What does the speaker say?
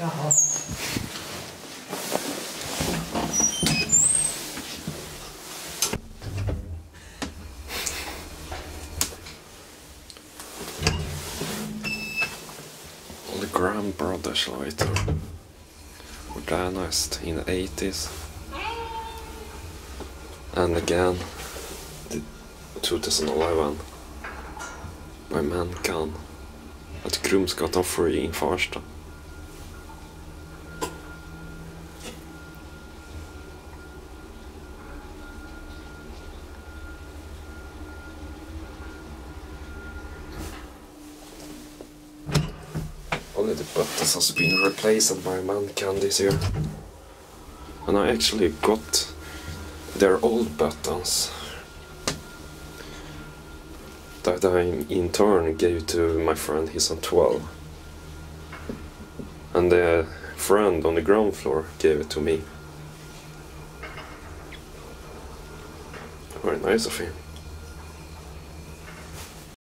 The Graham Brothers later diagnosed in the 80s. And again, the 2011 by Man Kan at Grumsgatan 3 in Farsta. Only the buttons has been replaced by Man this here. And I actually got their old buttons that I in turn gave to my friend, he's on 12. And the friend on the ground floor gave it to me. Very nice of him.